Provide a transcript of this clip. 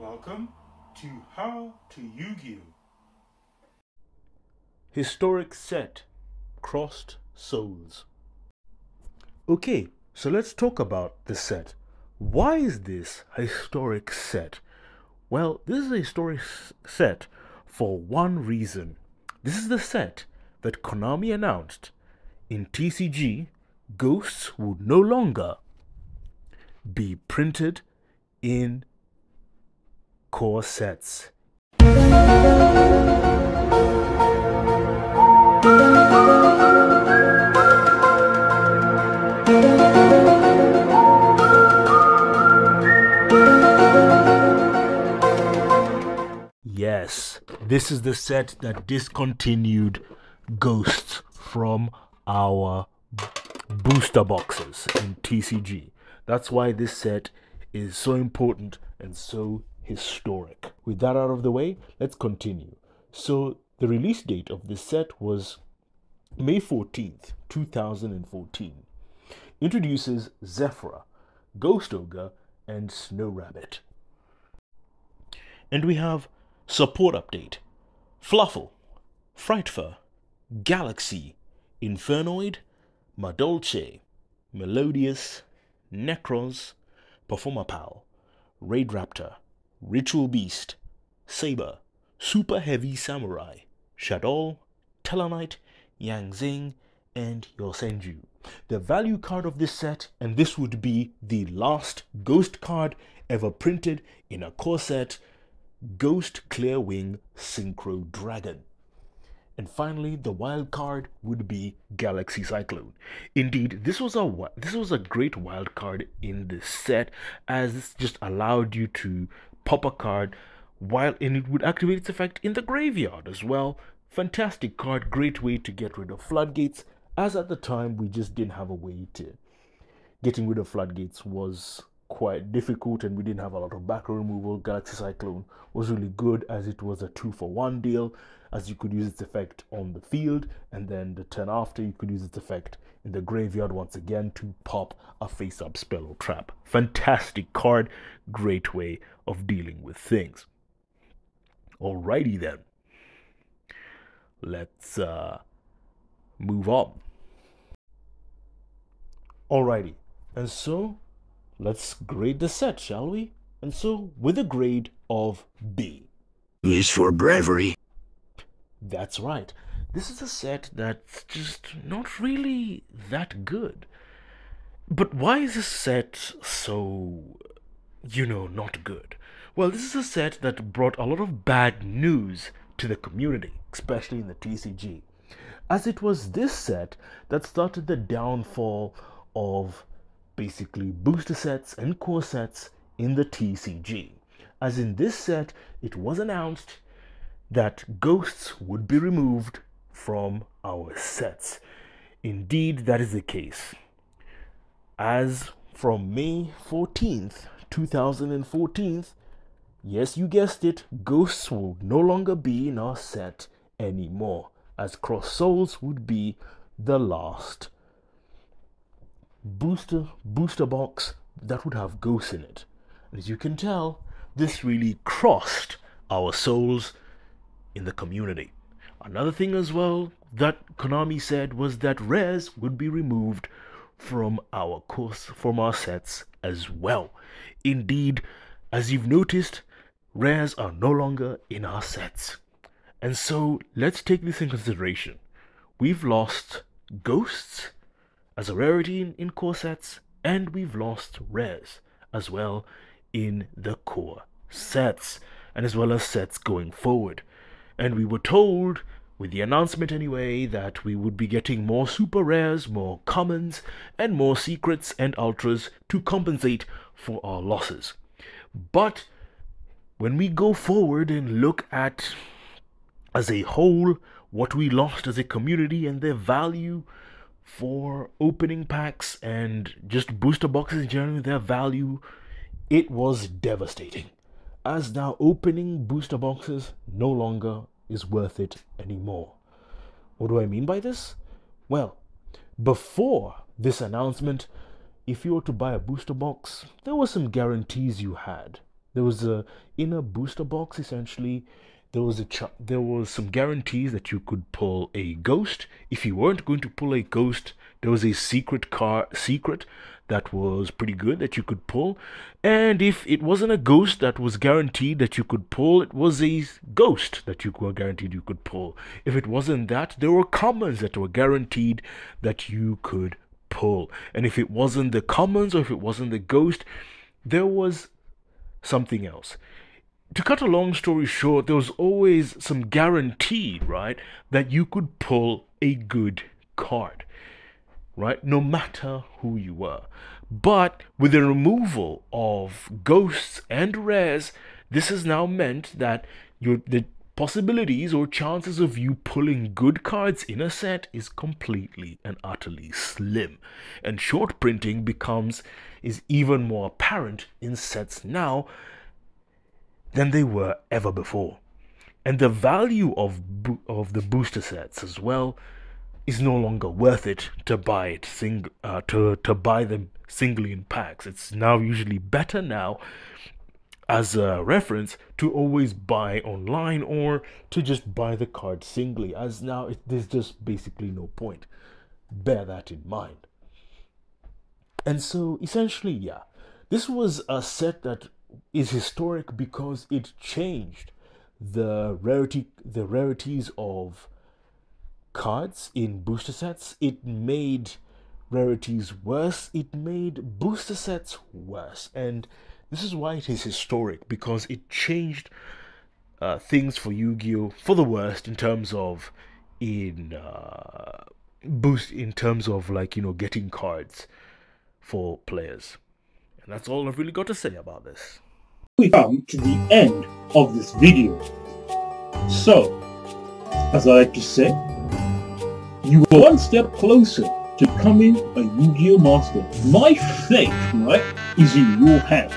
Welcome to How to Yu-Gi-Oh! Historic set Crossed Souls. Okay, so let's talk about the set. Why is this a historic set? Well, this is a historic set for one reason. This is the set that Konami announced in TCG Ghosts would no longer be printed in core sets. Yes, this is the set that discontinued Ghosts from our booster boxes in TCG. That's why this set is so important and so historic. With that out of the way, let's continue. So, the release date of this set was May 14th, 2014. Introduces Zefra, Ghost Ogre, and Snow Rabbit. And we have support update Fluffal, Frightfur, Galaxy, Infernoid, Madolche, Melodious, Nekroz, Performapal, Raid Raptor, Ritual Beast, Saber, Super Heavy Samurai, Shaddoll, Tellarknight, Yang Zing, and Yosenju. The value card of this set, and this would be the last ghost card ever printed in a core set, Ghost Clearwing Synchro Dragon. And finally, the wild card would be Galaxy Cyclone. Indeed, this was a this was a great wild card in this set, as this just allowed you to pop a card while and it would activate its effect in the graveyard as well. Fantastic card, great way to get rid of floodgates, as at the time we just didn't have a way to getting rid of floodgates was quite difficult and we didn't have a lot of back removal. Galaxy Cyclone was really good as it was a two for one deal, as you could use its effect on the field, and then the turn after you could use its effect in the graveyard once again to pop a face up spell or trap. Fantastic card, great way of dealing with things. Alrighty then. Let's uh, move on. Alrighty, and so let's grade the set, shall we? And so, with a grade of B. Is for bravery. That's right. This is a set that's just not really that good. But why is this set so, you know, not good? Well, this is a set that brought a lot of bad news to the community, especially in the TCG. As it was this set that started the downfall of basically booster sets and core sets in the TCG. As in this set, it was announced that ghosts would be removed from our sets. Indeed, that is the case. As from May 14th, 2014, yes, you guessed it, ghosts will no longer be in our set anymore, as Crossed Souls would be the last booster booster box that would have ghosts in it. And as you can tell, this really crossed our souls in the community. Another thing as well that Konami said was that rares would be removed from our course from our sets as well. Indeed, as you've noticed, rares are no longer in our sets. And so let's take this in consideration. We've lost ghosts as a rarity in, in core sets, and we've lost rares as well in the core sets, and as well as sets going forward. And we were told, with the announcement anyway, that we would be getting more super rares, more commons, and more secrets and ultras to compensate for our losses. But when we go forward and look at as a whole what we lost as a community and their value for opening packs and just booster boxes in general, their value, it was devastating. As now opening booster boxes no longer is worth it anymore. What do I mean by this? Well, before this announcement, if you were to buy a booster box, there were some guarantees you had. There was a inner booster box essentially. There was a ch- there was some guarantees that you could pull a ghost. If you weren't going to pull a ghost, there was a secret car secret that was pretty good that you could pull. And if it wasn't a ghost that was guaranteed that you could pull, it was a ghost that you were guaranteed you could pull. If it wasn't that, there were commons that were guaranteed that you could pull. And if it wasn't the commons or if it wasn't the ghost, there was something else. To cut a long story short, there was always some guarantee, right, that you could pull a good card right? No matter who you were. But with the removal of ghosts and rares, this has now meant that your the possibilities or chances of you pulling good cards in a set is completely and utterly slim. And short printing becomes is even more apparent in sets now than they were ever before. And the value of bo- of the booster sets as well is no longer worth it to buy it sing uh, to to buy them singly in packs. It's now usually better now as a reference to always buy online or to just buy the card singly as now it, there's just basically no point bear that in mind and so essentially yeah this was a set that is historic because it changed the rarity the rarities of cards in booster sets. It made rarities worse. It made booster sets worse. And this is why it is historic because it changed uh, things for Yu-Gi-Oh for the worst in terms of in uh, boost in terms of like you know getting cards for players. And that's all I've really got to say about this. We come to the end of this video. So, as I like to say, you are one step closer to becoming a Yu-Gi-Oh master. My fate, right, is in your hands.